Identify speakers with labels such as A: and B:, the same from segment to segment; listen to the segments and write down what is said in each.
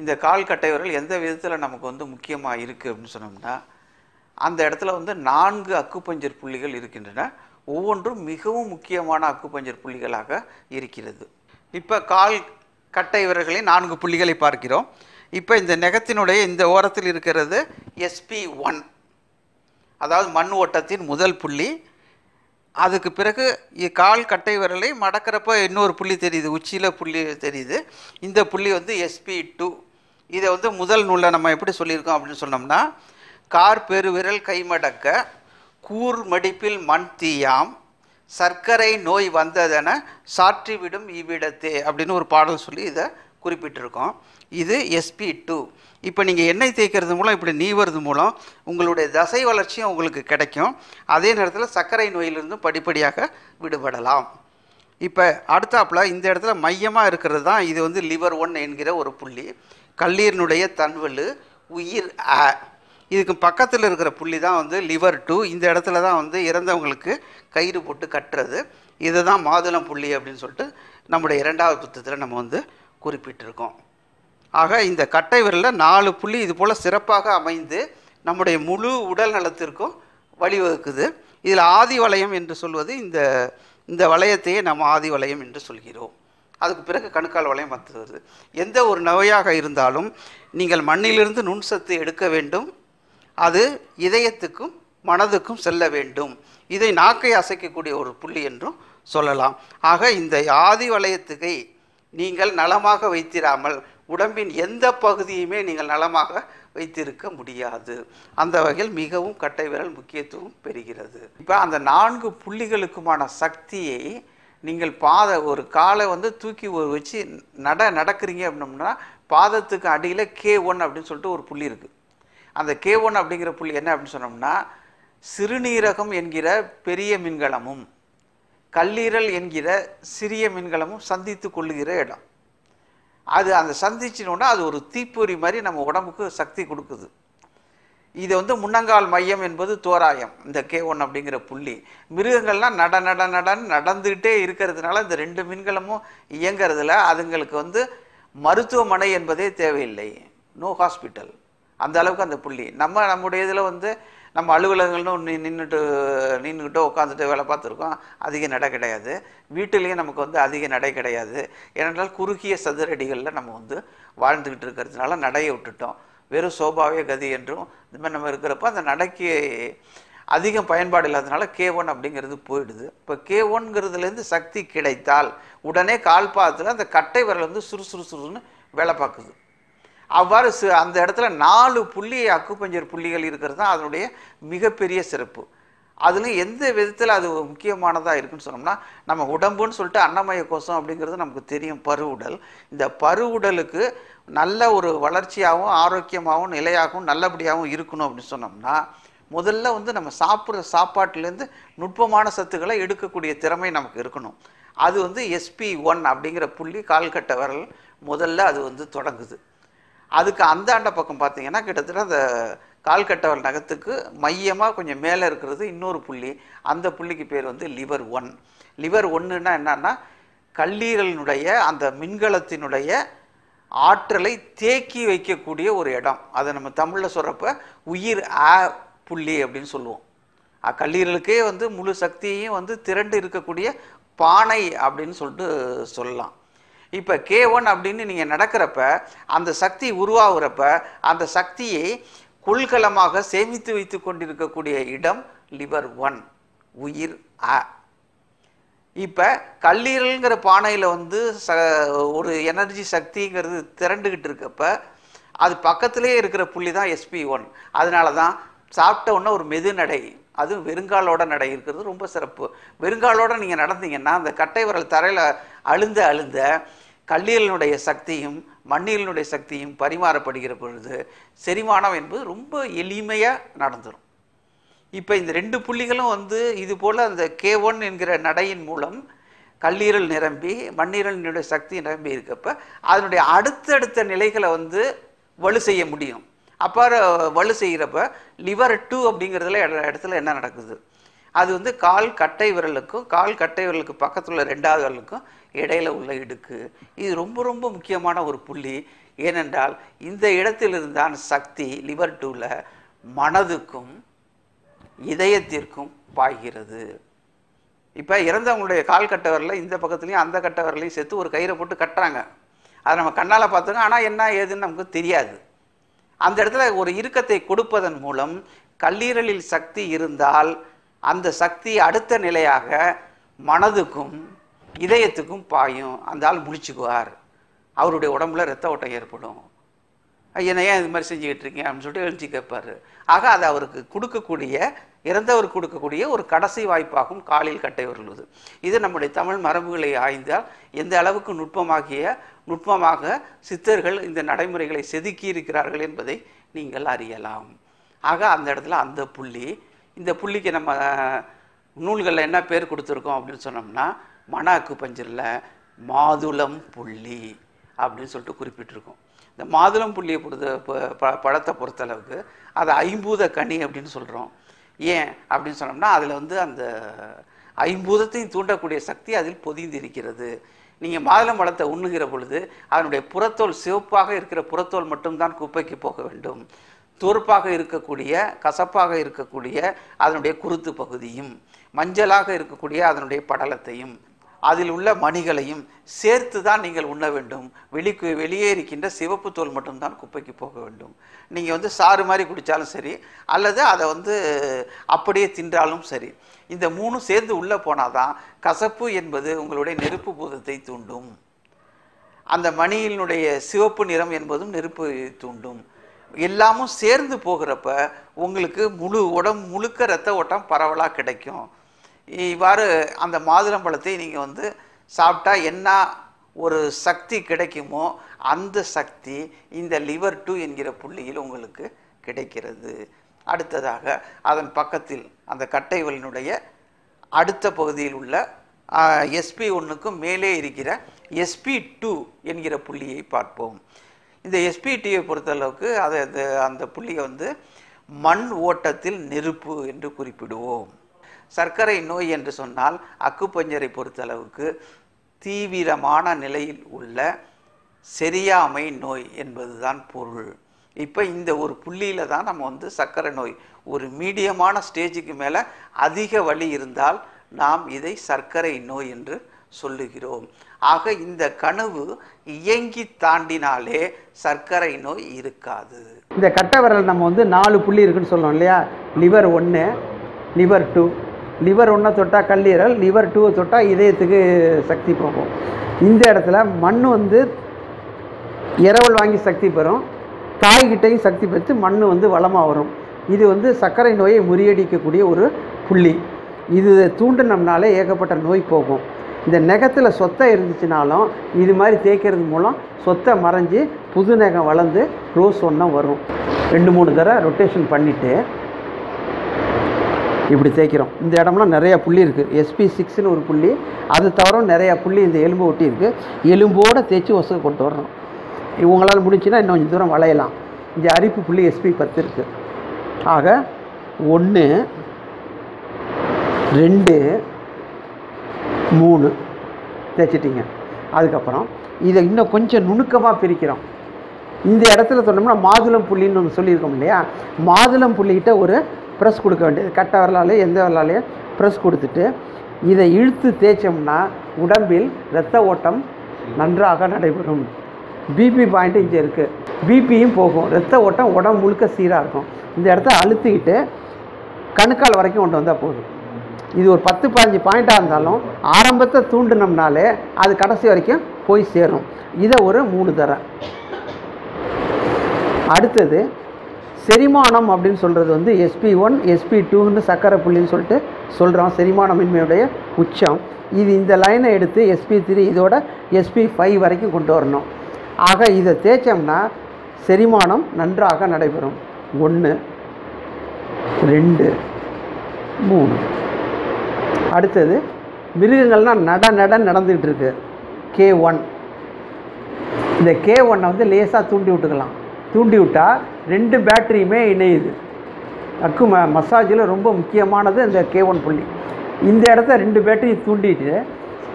A: இந்த கால் கட்டை எந்த விதத்தில் நமக்கு வந்து முக்கியமாக இருக்குது அப்படின்னு சொன்னோம்னா அந்த இடத்துல வந்து நான்கு அக்குப்பஞ்சர் புள்ளிகள் இருக்கின்றன. ஒவ்வொன்றும் மிகவும் முக்கியமான அக்குப்பஞ்சர் புள்ளிகளாக இருக்கிறது. இப்போ கால் கட்டை விரல்களை நான்கு புள்ளிகளை பார்க்கிறோம். இப்போ இந்த நெகத்தினுடைய இந்த ஓரத்தில் இருக்கிறது எஸ்பி ஒன் அதாவது மண் ஓட்டத்தின் முதல் புள்ளி. அதுக்கு பிறகு கால் கட்டை விரலை மடக்கிறப்ப இன்னொரு புள்ளி தெரியுது உச்சியில் புள்ளி தெரியுது. இந்த புள்ளி வந்து எஸ்பி டூ இதை வந்து முதல் நூலில் நம்ம எப்படி சொல்லியிருக்கோம் அப்படின்னு சொன்னோம்னா கார் பெருவிரல் கைமடக்க கூர் மடிப்பில் மண் தீயாம் சர்க்கரை நோய் வந்ததென சாற்றிவிடும் இவ்விடத்தே அப்படின்னு ஒரு பாடல் சொல்லி இதை குறிப்பிட்டிருக்கோம். இது எஸ்பி டூ இப்போ நீங்கள் எண்ணெய் தேய்க்கிறது மூலம் இப்படி நீவது மூலம் உங்களுடைய தசை வளர்ச்சியும் உங்களுக்கு கிடைக்கும். அதே நேரத்தில் சர்க்கரை நோயிலிருந்தும் படிப்படியாக விடுபடலாம். இப்போ அடுத்தாப்புல இந்த இடத்துல மையமாக இருக்கிறது தான் இது வந்து லிவர் ஒன் என்கிற ஒரு புள்ளி. கல்லீரனுடைய தன்வலு உயிர் ஆ இதுக்கு பக்கத்தில் இருக்கிற புள்ளி தான் வந்து லிவர் டூ இந்த இடத்துல தான் வந்து இறந்தவங்களுக்கு கயிறு போட்டு கட்டுறது. இதுதான் மாதுளம் புள்ளி அப்படின்னு சொல்லிட்டு நம்முடைய இரண்டாவது புத்தகத்தில் நம்ம வந்து குறிப்பிட்டிருக்கோம். ஆக இந்த கட்டை விரலில் நாலு புள்ளி இது போல் சிறப்பாக அமைந்து நம்முடைய முழு உடல் நலத்திற்கும் வழிவகுக்குது. இதில் ஆதி வளையம் என்று சொல்வது இந்த இந்த வளையத்தையே நம்ம ஆதி வளையம் என்று சொல்கிறோம். அதுக்கு பிறகு கணுக்கால் வளையம் வந்து வருது. எந்த ஒரு நோயாக இருந்தாலும் நீங்கள் மண்ணிலிருந்து நுண்சத்து எடுக்க வேண்டும். அது இதயத்துக்கும் மனதுக்கும் செல்ல வேண்டும். இதை நாக்கை அசைக்கக்கூடிய ஒரு புள்ளி என்றும் சொல்லலாம். ஆக இந்த ஆதி வளையத்துக்கை நீங்கள் நலமாக வைத்திராமல் உடம்பின் எந்த பகுதியுமே நீங்கள் நலமாக வைத்திருக்க முடியாது. அந்த வகையில் மிகவும் கட்டை விரல் முக்கியத்துவம் பெறுகிறது. இப்போ அந்த நான்கு புள்ளிகளுக்குமான சக்தியை நீங்கள் பாத ஒரு காலை வந்து தூக்கி வச்சு நட நடக்கிறீங்க அப்படின்னம்னா பாதத்துக்கு அடியில் கே ஒன் அப்படின்னு சொல்லிட்டு ஒரு புள்ளி இருக்குது அந்த கே ஒன் அப்படிங்கிற புள்ளி என்ன அப்படின்னு சொன்னோம்னா சிறுநீரகம் என்கிற பெரிய மின்கலமும் கல்லீரல் என்கிற சிறிய மின்கலமும் சந்தித்து கொள்ளுகிற இடம். அது அந்த சந்திச்சினோன்னா அது ஒரு தீப்பொறி மாதிரி நம்ம உடம்புக்கு சக்தி கொடுக்குது. இது வந்து முன்னங்கால் மையம் என்பது தோராயம். இந்த கே ஒன் அப்படிங்கிற புள்ளி. மிருகங்கள்லாம் நட நட நடன் நடந்துகிட்டே இருக்கிறதுனால இந்த ரெண்டு மின்கலமும் இயங்கிறதுல அதுங்களுக்கு வந்து மருத்துவமனை என்பதே தேவையில்லை. நோ ஹாஸ்பிட்டல் அந்த அளவுக்கு அந்த புள்ளி. நம்ம நம்முடைய இதில் வந்து நம்ம அலுவலகங்கள்னு நின்றுட்டு நின்றுக்கிட்டோ உட்காந்துட்டு வேலை பார்த்துருக்கோம். அதிக நடை கிடையாது. வீட்டிலையும் நமக்கு வந்து அதிக நடை கிடையாது. ஏனென்றால் குறுகிய சதுரடிகளில் நம்ம வந்து வாழ்ந்துக்கிட்டு இருக்கிறதுனால நடையை விட்டுட்டோம். வெறும் சோபாவே கதி என்றும் இந்த மாதிரி நம்ம இருக்கிறப்ப அந்த நடைக்கு அதிகம் பயன்பாடு இல்லாதனால கே ஒன் அப்படிங்கிறது போயிடுது. இப்போ கே ஒன்ங்கிறதுலேருந்து சக்தி கிடைத்தால் உடனே கால் பாதத்தில் அந்த கட்டை விரல் வந்து சுறுசுறு சுறுன்னு வேலை பார்க்குது. அவ்வாறு சு அந்த இடத்துல நாலு புள்ளி அக்குப்பஞ்சர் புள்ளிகள் இருக்கிறது தான் அதனுடைய மிகப்பெரிய சிறப்பு. அதுலேயும் எந்த விதத்தில் அது முக்கியமானதாக இருக்குன்னு சொன்னோம்னா நம்ம உடம்புன்னு சொல்லிட்டு அன்னமய கோஷம் அப்படிங்கிறது நமக்கு தெரியும் பருவுடல். இந்த பருவுடலுக்கு நல்ல ஒரு வளர்ச்சியாகவும் ஆரோக்கியமாகவும் நிலையாகவும் நல்லபடியாகவும் இருக்கணும் அப்படின்னு சொன்னோம்னா முதல்ல வந்து நம்ம சாப்பிட்ற சாப்பாட்டிலேருந்து நுட்பமான சத்துக்களை எடுக்கக்கூடிய திறமை நமக்கு இருக்கணும். அது வந்து எஸ்பி ஒன் அப்படிங்கிற புள்ளி கால்கட்ட விரல் முதல்ல அது வந்து தொடங்குது. அதுக்கு அந்தாண்ட பக்கம் பார்த்தீங்கன்னா கிட்டத்தட்ட அந்த கால்கட்டவர் நகத்துக்கு மையமாக கொஞ்சம் மேலே இருக்கிறது இன்னொரு புள்ளி. அந்த புள்ளிக்கு பேர் வந்து லிவர் ஒன். லிவர் ஒன்றுனா என்னன்னா கல்லீரலினுடைய அந்த மின்கலத்தினுடைய ஆற்றலை தேக்கி வைக்கக்கூடிய ஒரு இடம். அதை நம்ம தமிழில் சொல்கிறப்ப உயிர் ஆ புள்ளி அப்படின்னு சொல்லுவோம். கல்லீரலுக்கே வந்து முழு சக்தியையும் வந்து திரண்டு இருக்கக்கூடிய பானை அப்படின்னு சொல்லிட்டு சொல்லலாம். இப்போ கே ஒன் அப்படின்னு நீங்கள் நடக்கிறப்ப அந்த சக்தி உருவாகிறப்ப அந்த சக்தியை குள்கலமாக சேமித்து வைத்து கொண்டிருக்கக்கூடிய இடம் லிவர் ஒன் உயிர் அ. இப்போ கல்லீரல்ங்கிற பானையில் வந்து ச ஒரு எனர்ஜி சக்திங்கிறது திரண்டுக்கிட்டு இருக்கப்ப அது பக்கத்திலே இருக்கிற புள்ளி தான் எஸ்பி ஒன் அதனால தான் சாப்பிட்ட உடனே ஒரு மெது நடை அதுவும் வெறுங்காலோட நடை இருக்கிறது ரொம்ப சிறப்பு. வெறுங்காலோட நீங்கள் நடந்தீங்கன்னா அந்த கட்டை விரல் தரையில் அழுந்த அழுந்த கல்லீரலினுடைய சக்தியும் மண்ணீரலினுடைய சக்தியும் பரிமாறப்படுகிற பொழுது செரிமானம் என்பது ரொம்ப எளிமையாக நடந்துடும் இப்போ இந்த ரெண்டு புள்ளிகளும் வந்து இது போல் அந்த கே ஒன் என்கிற நடையின் மூலம் கல்லீரல் நிரம்பி மண்ணீரலினுடைய சக்தி நிரம்பி இருக்கப்ப அதனுடைய அடுத்தடுத்த நிலைகளை வந்து வலு செய்ய முடியும். அப்பாறு வலு செய்கிறப்ப லிவர் டூ அப்படிங்கிறதுல இடத்துல என்ன நடக்குது? அது வந்து கால் கட்டை விரலுக்கும் கால் கட்டை விரலுக்கு பக்கத்தில் உள்ள ரெண்டாவது விரலுக்கும் இடையில உள்ள இடுக்கு. இது ரொம்ப ரொம்ப முக்கியமான ஒரு புள்ளி. ஏனென்றால் இந்த இடத்திலிருந்தான் சக்தி லிவர் டூவில் மனதுக்கும் இதயத்திற்கும் பாய்கிறது. இப்போ இறந்தவங்களுடைய கால் கட்ட இந்த பக்கத்துலேயும் அந்த கட்ட செத்து சேர்த்து ஒரு கயிறை போட்டு கட்டுறாங்க. அதை நம்ம கண்ணால் பார்த்துருக்கோம் ஆனால் என்ன ஏதுன்னு நமக்கு தெரியாது. அந்த இடத்துல ஒரு இறுக்கத்தை கொடுப்பதன் மூலம் கல்லீரலில் சக்தி இருந்தால் அந்த சக்தி அடுத்த நிலையாக மனதுக்கும் இதயத்துக்கும் பாயும். அந்த ஆள் முடிச்சுக்குவார் அவருடைய உடம்புல ரத்த ஓட்டம் ஏற்படும். என்னை ஏன் இது மாதிரி செஞ்சுக்கிட்டு இருக்கீங்க? அப்படின்னு சொல்லிட்டு எழுச்சி கேட்பார். ஆக அது அவருக்கு கொடுக்கக்கூடிய இறந்தவர் கொடுக்கக்கூடிய ஒரு கடைசி வாய்ப்பாகும் காலில் கட்டை வருவது இது நம்முடைய தமிழ் மரபுகளை ஆய்ந்தால் எந்த அளவுக்கு நுட்பமாகிய நுட்பமாக சித்தர்கள் இந்த நடைமுறைகளை செதுக்கி இருக்கிறார்கள் என்பதை நீங்கள் அறியலாம். ஆக அந்த இடத்துல அந்த புள்ளி இந்த புள்ளிக்கு நம்ம நூல்களில் என்ன பேர் கொடுத்துருக்கோம் அப்படின்னு சொன்னோம்னா மன அக்குப்பஞ்சரில் மாதுளம் புள்ளி அப்படின்னு சொல்லிட்டு குறிப்பிட்டிருக்கோம். இந்த மாதுளம் புள்ளியை பொறுத்த ப- ப- பழத்தை பொறுத்தளவுக்கு அதை ஐம்பூத கனி அப்படின்னு சொல்கிறோம் ஏன் அப்படின்னு சொன்னோம்னா அதில் வந்து அந்த ஐம்பூதத்தையும் தூண்டக்கூடிய சக்தி அதில் பொதிந்து இருக்கிறது. நீங்கள் மாதுளம் பழத்தை உண்ணுகிற பொழுது அதனுடைய புறத்தோல் சிவப்பாக இருக்கிற புறத்தோல் மட்டும்தான் குப்பைக்கு போக வேண்டும். துவர்ப்பாக இருக்கக்கூடிய கசப்பாக இருக்கக்கூடிய அதனுடைய குருத்து பகுதியும் மஞ்சளாக இருக்கக்கூடிய அதனுடைய படலத்தையும். அதில் உள்ள மணிகளையும் சேர்த்து தான் நீங்கள் உண்ண வேண்டும். வெளிக்கு வெளியே இருக்கின்ற சிவப்பு தோல் மட்டும்தான் குப்பைக்கு போக வேண்டும். நீங்கள் வந்து சாறு மாதிரி குடித்தாலும் சரி அல்லது அதை வந்து அப்படியே தின்றாலும் சரி இந்த மூணும் சேர்ந்து உள்ளே போனால் தான் கசப்பு என்பது உங்களுடைய நெருப்பு பூதத்தை தூண்டும். அந்த மணியினுடைய சிவப்பு நிறம் என்பதும் நெருப்பு தூண்டும். எல்லாமும் சேர்ந்து போகிறப்ப உங்களுக்கு முழு உடம்பு முழுக்க ரத்த ஓட்டம் பரவலாக கிடைக்கும். இவ்வாறு அந்த மாதுளம்பழத்தை நீங்கள் வந்து சாப்பிட்டா என்ன ஒரு சக்தி கிடைக்குமோ அந்த சக்தி இந்த லிவர் டூ என்கிற புள்ளியில் உங்களுக்கு கிடைக்கிறது. அடுத்ததாக அதன் பக்கத்தில் அந்த கட்டைவலினுடைய அடுத்த பகுதியில் உள்ள எஸ்பி ஒன்றுக்கும் மேலே இருக்கிற எஸ்பி டூ என்கிற புள்ளியை பார்ப்போம். இந்த எஸ்பி டூவை பொறுத்தளவுக்கு அதை அந்த அந்த புள்ளியை வந்து மண் ஓட்டத்தில் நெருப்பு என்று குறிப்பிடுவோம். சர்க்கரை நோய் என்று சொன்னால் அக்குப்பஞ்சரை பொறுத்தளவுக்கு தீவிரமான நிலையில் உள்ள செரியாமை நோய் என்பதுதான் பொருள். இப்போ இந்த ஒரு புள்ளியில் தான் நம்ம வந்து சர்க்கரை நோய். ஒரு மீடியமான ஸ்டேஜுக்கு மேலே அதிக வலி இருந்தால் நாம் இதை சர்க்கரை நோய் என்று சொல்லுகிறோம். ஆக இந்த கனவு இயங்கி தாண்டினாலே சர்க்கரை நோய் இருக்காது.
B: இந்த கட்டை விரல் நம்ம வந்து நாலு புள்ளி இருக்குன்னு சொல்றோம் இல்லையா? லிவர் ஒன்று லிவர் டூ லிவர் ஒன்றை தொட்டால் கல்லீரல் லிவர் டூவை தொட்டால் இதயத்துக்கு சக்தி போகும். இந்த இடத்துல மண் வந்து இரவல் வாங்கி சக்தி பெறும். தாய்கிட்டையும் சக்தி பெற்று மண் வந்து வளமாக வரும். இது வந்து சர்க்கரை நோயை முறியடிக்கக்கூடிய ஒரு புள்ளி. இது தூண்டினோம்னாலே ஏகப்பட்ட நோய் போகும். இந்த நெகத்தில் சொத்தை இருந்துச்சுனாலும் இது மாதிரி தேய்க்கிறது மூலம் சொத்தை மறைஞ்சு புது நகம் வளர்ந்து ரோஸ் ஒன்றும் வரும். ரெண்டு மூணு தடவை ரொட்டேஷன் பண்ணிவிட்டு இப்படி தேய்க்கிறோம். இந்த இடம்லாம் நிறையா புள்ளி இருக்குது எஸ்பி சிக்ஸ்னு ஒரு புள்ளி. அது தவிர நிறையா புள்ளி இந்த எலும்பு ஒட்டி இருக்குது எலும்போடு தேய்ச்சி ஒசக கொண்டு வரணும். இவங்களால் முடிஞ்சுன்னா இன்னும் கொஞ்சம் தூரம் வளையலாம். இந்த அரிப்பு புள்ளி எஸ்பி பத்து இருக்குது ஆக ஒன்று ரெண்டு மூணு தேய்ச்சிட்டிங்க. அதுக்கப்புறம் இதை இன்னும் கொஞ்சம் நுணுக்கமாக பிரிக்கிறோம். இந்த இடத்துல சொன்னோம்னா மாதுளம் புள்ளின்னு ஒன்று சொல்லியிருக்கோம் இல்லையா? மாதுளம் புள்ளிக்கிட்ட ஒரு ப்ரெஸ் கொடுக்க வேண்டியது கட்ட வரலாலே எந்த வரலாலையும் ப்ரெஸ் கொடுத்துட்டு இதை இழுத்து தேய்ச்சோம்னா உடம்பில் இரத்த ஓட்டம் நன்றாக நடைபெறும். பிபி பாயிண்ட்டும் இங்கே இருக்குது பிபியும் போகும். இரத்த ஓட்டம் உடம்பு முழுக்க சீராக இருக்கும். இந்த இடத்த அழுத்திக்கிட்டு கணுக்கால் வரைக்கும் கொண்டு வந்தால் போதும். இது ஒரு பத்து பதினஞ்சு பாயிண்ட்டாக இருந்தாலும் ஆரம்பத்தை தூண்டினோம்னாலே அது கடைசி வரைக்கும் போய் சேரும். இதை ஒரு மூணு தரம் அடுத்தது செரிமானம் அப்படின்னு சொல்கிறது வந்து எஸ்பி ஒன் எஸ்பி டூன்னு சக்கரை புள்ளின்னு சொல்லிட்டு சொல்கிறோம் செரிமானமின்மையுடைய உச்சம். இது இந்த லைனை எடுத்து எஸ்பி த்ரீ இதோட எஸ்பி ஃபைவ் வரைக்கும் கொண்டு வரணும். ஆக இதை தேய்ச்சோம்னா செரிமானம் நன்றாக நடைபெறும். ஒன்று ரெண்டு மூணு. அடுத்தது மிருகங்கள்னால் நட நட நடந்துக்கிட்டு இருக்கு. கே ஒன் இந்த கே ஒன்னை வந்து லேசாக தூண்டி விட்டுக்கலாம். தூண்டி விட்டால் ரெண்டு பேட்டரியுமே இணையுது. அக்கு ம மசாஜில் ரொம்ப முக்கியமானது இந்த கே ஒன் புள்ளி. இந்த இடத்த ரெண்டு பேட்டரி தூண்டிட்டு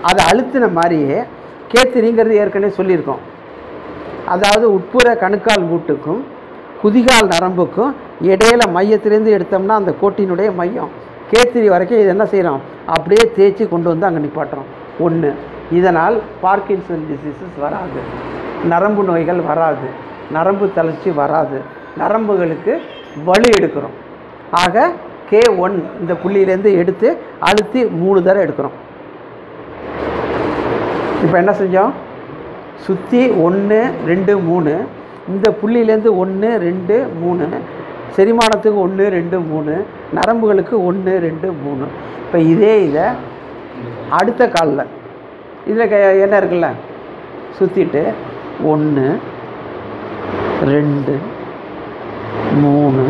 B: அதை அழுத்தின மாதிரியே கே ஏற்கனவே சொல்லியிருக்கோம். அதாவது உட்புற கணுக்கால் மூட்டுக்கும் குதிகால் நரம்புக்கும் இடையில மையத்திலேருந்து எடுத்தோம்னா அந்த கோட்டினுடைய மையம். கேத்திரி வரைக்கும் இது என்ன செய்கிறோம் அப்படியே தேய்ச்சி கொண்டு வந்து அங்கே நிப்பாட்டுறோம். ஒன்று இதனால் பார்க்கின்சன் டிசீசஸ் வராது. நரம்பு நோய்கள் வராது. நரம்பு தளர்ச்சி வராது. நரம்புகளுக்கு வலு எடுக்கிறோம். ஆக கே ஒன் இந்த புள்ளியிலேருந்து எடுத்து அழுத்தி மூணு தடவை எடுக்கிறோம். இப்போ என்ன செஞ்சோம்? சுற்றி ஒன்று ரெண்டு மூணு. இந்த புள்ளியிலேருந்து ஒன்று ரெண்டு மூணு. செரிமானத்துக்கு ஒன்று ரெண்டு மூணு. நரம்புகளுக்கு ஒன்று ரெண்டு மூணு. இப்போ இதே இதை அடுத்த காலில் இதில் க என்ன இருக்குல்ல? சுற்றிட்டு ஒன்று ரெண்டு மூணு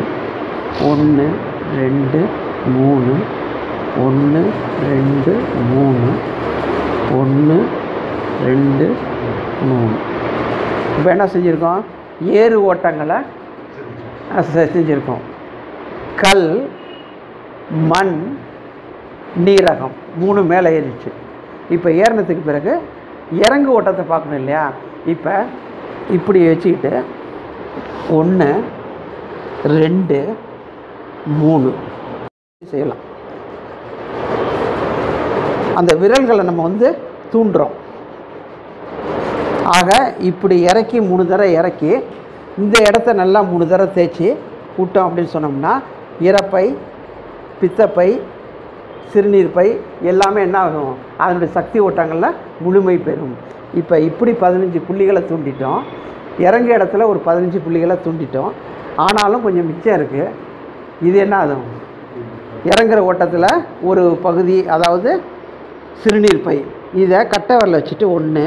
B: ஒன்று ரெண்டு மூணு ஒன்று ரெண்டு மூணு ஒன்று ரெண்டு மூணு. இப்போ என்ன செஞ்சுருக்கோம்? ஏறு ஓட்டங்களை செஞ்சுருக்கோம். கல் மண் நீரகம் மூணு மேலே ஏறிச்சு இப்போ ஏறினதுக்கு பிறகு இறங்கு ஓட்டத்தை பார்க்கணும் இல்லையா? இப்போ இப்படி வச்சுக்கிட்டு ஒன்று ரெண்டு மூணு. செய்யலாம். அந்த விரல்களை நம்ம வந்து தூண்டுறோம். ஆக இப்படி இறக்கி மூணு தடவை இறக்கி இந்த இடத்த நல்லா மூணு தடவை தேய்ச்சி விட்டோம் அப்படின்னு சொன்னோம்னா இறப்பை பித்தப்பை சிறுநீர் பை எல்லாமே என்ன ஆகும்? அதனுடைய சக்தி ஓட்டங்களில் முழுமை பெறும். இப்போ இப்படி பதினஞ்சு புள்ளிகளை தூண்டிட்டோம். இறங்க இடத்துல ஒரு பதினஞ்சு புள்ளிகளை தூண்டிட்டோம். ஆனாலும் கொஞ்சம் மிச்சம் இருக்குது இது என்ன ஆகும்? இறங்குற ஓட்டத்தில் ஒரு பகுதி அதாவது சிறுநீர் பை. இதை கட்டை வரல வச்சுட்டு ஒன்று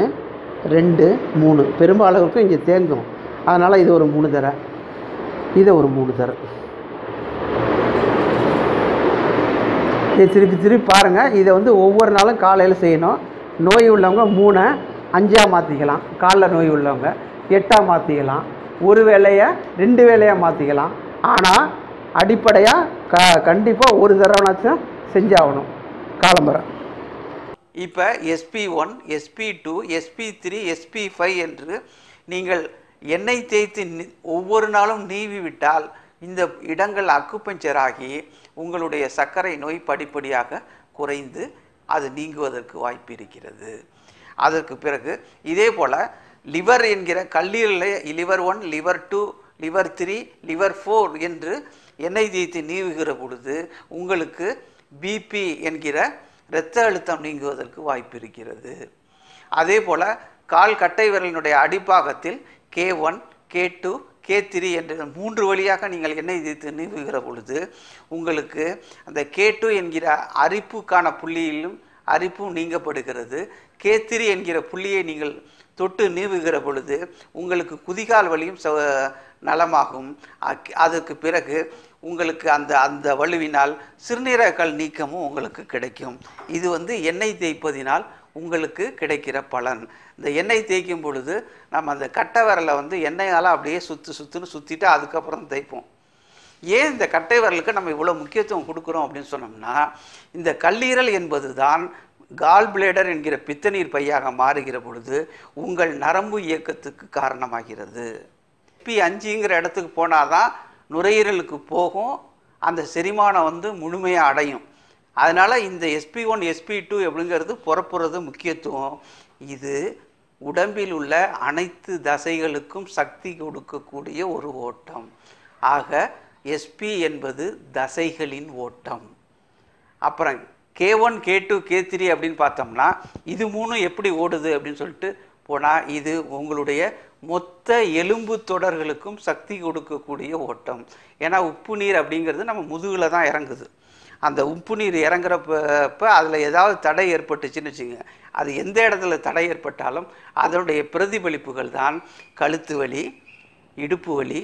B: ரெண்டு மூணு. பெரும்பாலருக்கும் இங்கே தேங்கும். அதனால் இது ஒரு மூணு தர. இதை ஒரு மூணு தர. இதை திருப்பி திருப்பி பாருங்கள் இதை வந்து ஒவ்வொரு நாளும் காலையில் செய்யணும். நோய் உள்ளவங்க மூணை அஞ்சாக மாற்றிக்கலாம் காலில் நோய் உள்ளவங்க. எட்டாக மாற்றிக்கலாம் ஒரு வேலையை ரெண்டு வேலையாக மாற்றிக்கலாம் ஆனால் அடிப்படையாக க கண்டிப்பாக ஒரு தடவைனாச்சும் செஞ்சாகணும். காலம்பரம்
A: இப்போ SP one SP two SP three SP five என்று நீங்கள் எண்ணெய் தேய்த்து ஒவ்வொரு நாளும் நீவி விட்டால் இந்த இடங்கள் அக்குப்பஞ்சர் ஆகி உங்களுடைய சர்க்கரை நோய் படிப்படியாக குறைந்து அது நீங்குவதற்கு வாய்ப்பு இருக்கிறது. அதற்கு பிறகு இதே போல் லிவர் என்கிற கல்லீரலை liver one liver two liver three liver four என்று எண்ணெய் தேய்த்து நீவுகிற பொழுது உங்களுக்கு பிபி என்கிற இரத்த அழுத்தம் நீங்குவதற்கு வாய்ப்பு இருக்கிறது. அதே போல் கால் கட்டை விரலினுடைய அடிப்பாகத்தில் K one K two K three என்ற மூன்று வழியாக நீங்கள் எண்ணெய் தேய்த்து நீவுகிற பொழுது உங்களுக்கு அந்த கே டூ என்கிற அரிப்புக்கான புள்ளியிலும் அரிப்பும் நீங்கப்படுகிறது. கே த்ரீ என்கிற புள்ளியை நீங்கள் தொட்டு நீவுகிற பொழுது உங்களுக்கு குதிகால் வலியும் ச நலமாகும். அக்- அதற்கு பிறகு உங்களுக்கு அந்த அந்த வலுவினால் சிறுநீரகல் நீக்கமும் உங்களுக்கு கிடைக்கும். இது வந்து எண்ணெய் தேய்ப்பதினால் உங்களுக்கு கிடைக்கிற பலன். இந்த எண்ணெய் தேய்க்கும் பொழுது நம்ம அந்த கட்டை விரலை வந்து எண்ணெயால் அப்படியே சுற்று சுற்றுன்னு சுற்றிட்டு அதுக்கப்புறம் தேய்ப்போம். ஏன் இந்த கட்டை விரலுக்கு நம்ம இவ்வளோ முக்கியத்துவம் கொடுக்குறோம் அப்படின்னு சொன்னோம்னா இந்த கல்லீரல் என்பது தான் கால் பிளேடர் என்கிற பித்தநீர் பையாக மாறுகிற பொழுது உங்கள் நரம்பு இயக்கத்துக்கு காரணமாகிறது. பி அஞ்சுங்கிற இடத்துக்கு போனால் தான் நுரையீரலுக்கு போகும் அந்த செரிமானம் வந்து முழுமையாக அடையும். அதனால் இந்த எஸ்பி ஒன் எஸ்பி டூ அப்படிங்கிறது புறப்புறது முக்கியத்துவம். இது உடம்பில் உள்ள அனைத்து தசைகளுக்கும் சக்தி கொடுக்கக்கூடிய ஒரு ஓட்டம். ஆக எஸ்பி என்பது தசைகளின் ஓட்டம். அப்புறம் K one K two K three அப்படின்னு பார்த்தோம்னா இது மூணும் எப்படி ஓடுது அப்படின்னு சொல்லிட்டு போனால் இது உங்களுடைய மொத்த எலும்பு தொடர்களுக்கும் சக்தி கொடுக்கக்கூடிய ஓட்டம். ஏன்னா உப்பு நீர் அப்படிங்கிறது நம்ம முதுகில் தான் இறங்குது. அந்த உப்பு நீர் இறங்குறப்ப அதில் ஏதாவது தடை ஏற்பட்டுச்சுன்னு வச்சுங்க அது எந்த இடத்துல தடை ஏற்பட்டாலும் அதனுடைய பிரதிபலிப்புகள் தான் கழுத்து வலி இடுப்பு வலி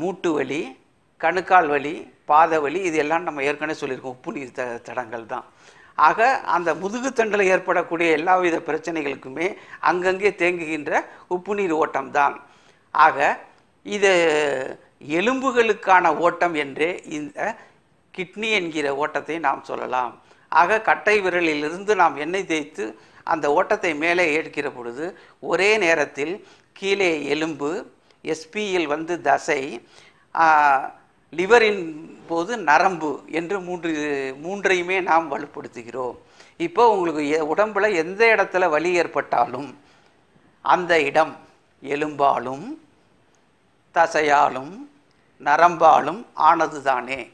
A: மூட்டு வலி கணுக்கால் வலி பாத வலி இது எல்லாம் நம்ம ஏற்கனவே சொல்லியிருக்கோம். உப்பு நீர் த தடங்கள் தான். ஆக அந்த முதுகுத்தண்டில் ஏற்படக்கூடிய எல்லா வித பிரச்சனைகளுக்குமே அங்கங்கே தேங்குகின்ற உப்பு நீர் ஓட்டம் தான். ஆக இது எலும்புகளுக்கான ஓட்டம் என்றே இந்த கிட்னி என்கிற ஓட்டத்தை நாம் சொல்லலாம். ஆக கட்டை விரலிலிருந்து நாம் எண்ணெய் தேய்த்து அந்த ஓட்டத்தை மேலே ஏற்கிற பொழுது ஒரே நேரத்தில் கீழே எலும்பு எஸ்பியில் வந்து தசை லிவரின் போது நரம்பு என்று மூன்று மூன்றையுமே நாம் வலுப்படுத்துகிறோம். இப்போ உங்களுக்கு எ- உடம்புல எந்த இடத்துல வலி ஏற்பட்டாலும் அந்த இடம் எலும்பாலும் தசையாலும் நரம்பாலும் ஆனது தானே.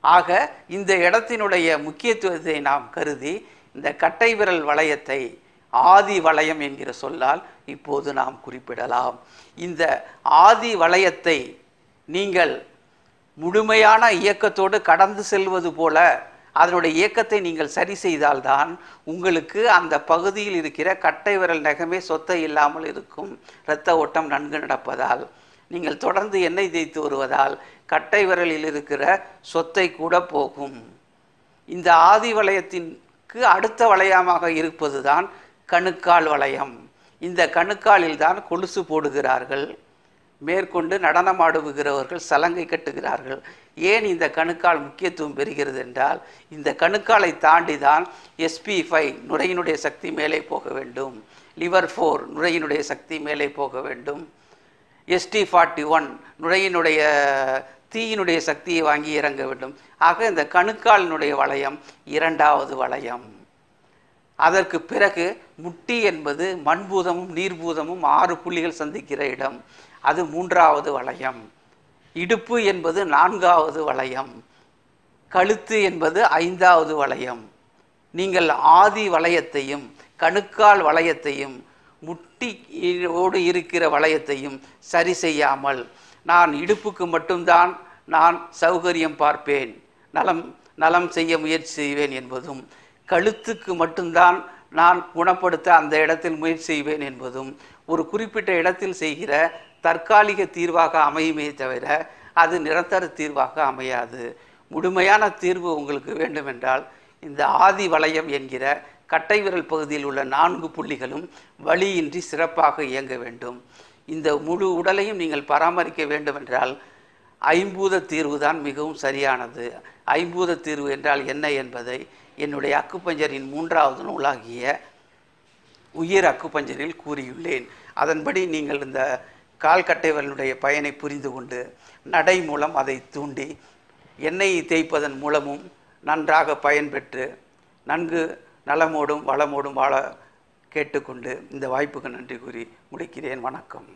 A: ஆக இந்த இடத்தினுடைய முக்கியத்துவத்தை நாம் கருதி இந்த கட்டை விரல் வளையத்தை ஆதி வளையம் என்கிற சொல்லால் இப்போது நாம் குறிப்பிடலாம். இந்த ஆதி வளையத்தை நீங்கள் முழுமையான இயக்கத்தோடு கடந்து செல்வது போல அதனுடைய இயக்கத்தை நீங்கள் சரி செய்தால்தான் உங்களுக்கு அந்த பகுதியில் இருக்கிற கட்டை விரல் நகமே சொத்தை இல்லாமல் இருக்கும். இரத்த ஓட்டம் நன்கு நடப்பதால். நீங்கள் தொடர்ந்து எண்ணெய் தேய்த்து வருவதால் கட்டை விரலில் இருக்கிற சொத்தை கூட போகும். இந்த ஆதி வளையத்திற்கு அடுத்த வளையமாக இருப்பதுதான் கணுக்கால் வளையம். இந்த கணுக்காலில் தான் கொலுசு போடுகிறார்கள். மேற்கொண்டு நடனமாடுகிறவர்கள் சலங்கை கட்டுகிறார்கள். ஏன் இந்த கணுக்கால் முக்கியத்துவம் பெறுகிறது என்றால் இந்த கணுக்காலை தாண்டி தான் எஸ்பி ஃபைவ் நுரையினுடைய சக்தி மேலே போக வேண்டும். லிவர் ஃபோர் நுரையினுடைய சக்தி மேலே போக வேண்டும். எஸ்டி ஃபார்ட்டி ஒன் நுரையினுடைய தீயினுடைய சக்தியை வாங்கி இறங்க வேண்டும். ஆக இந்த கணுக்காலினுடைய வளையம் இரண்டாவது வளையம். அதற்கு பிறகு முட்டி என்பது மண்பூதமும் நீர்பூதமும் ஆறு புள்ளிகள் சந்திக்கிற இடம். அது மூன்றாவது வளையம். இடுப்பு என்பது நான்காவது வளையம். கழுத்து என்பது ஐந்தாவது வளையம். நீங்கள் ஆதி வளையத்தையும் கணுக்கால் வளையத்தையும் முட்டியோடு இருக்கிற வளையத்தையும் சரி செய்யாமல் நான் இடுப்புக்கு மட்டும்தான் நான் சௌகரியம் பார்ப்பேன். நலம் நலம் செய்ய முயற்சி செய்வேன் என்பதும் கழுத்துக்கு மட்டும்தான் நான் குணப்படுத்த அந்த இடத்தில் முயற்சி செய்வேன் என்பதும் ஒரு குறிப்பிட்ட இடத்தில் செய்கிற தற்காலிக தீர்வாக அமையுமே தவிர அது நிரந்தர தீர்வாக அமையாது. முழுமையான தீர்வு உங்களுக்கு வேண்டுமென்றால் இந்த ஆதி வளையம் என்கிற கட்டை விரல் பகுதியில் உள்ள நான்கு புள்ளிகளும் வழியின்றி சிறப்பாக இயங்க வேண்டும். இந்த முழு உடலையும் நீங்கள் பராமரிக்க வேண்டுமென்றால் ஐம்பூத தீர்வு தான் மிகவும் சரியானது. ஐம்பூத தீர்வு என்றால் என்ன என்பதை என்னுடைய அக்குப்பஞ்சரின் மூன்றாவது நூலாகிய உயிர் அக்குப்பஞ்சரில் கூறியுள்ளேன். அதன்படி நீங்கள் இந்த கால்கட்டைவர்களுடைய பயனை புரிந்து கொண்டு நடை மூலம் அதை தூண்டி எண்ணெயை தேய்ப்பதன் மூலமும் நன்றாக பயன்பெற்று நன்கு நலமோடும் வளமோடும் வாழ கேட்டுக்கொண்டு இந்த வாய்ப்புக்கு நன்றி கூறி முடிக்கிறேன். வணக்கம்.